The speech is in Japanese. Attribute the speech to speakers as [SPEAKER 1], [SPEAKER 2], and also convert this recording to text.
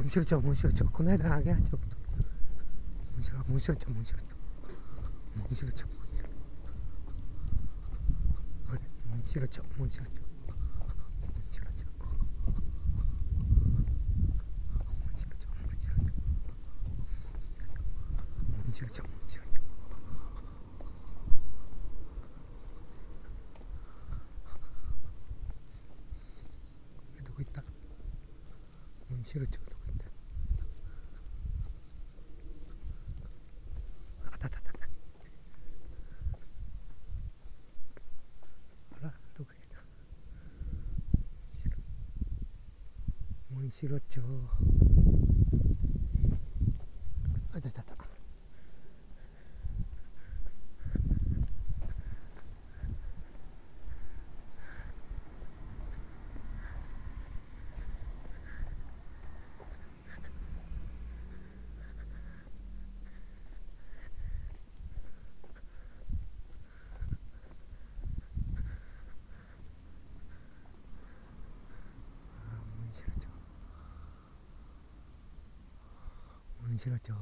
[SPEAKER 1] 面白いちゃん面白いちゃんこの間あげあちゃん面白いちゃん面白いちゃん面白いちゃんあれ面白いちゃん面白いちゃんちゃちゃ面白いちゃどこ行った面白いちゃどこ行ったモンシロチョウあたたた。 싫었죠.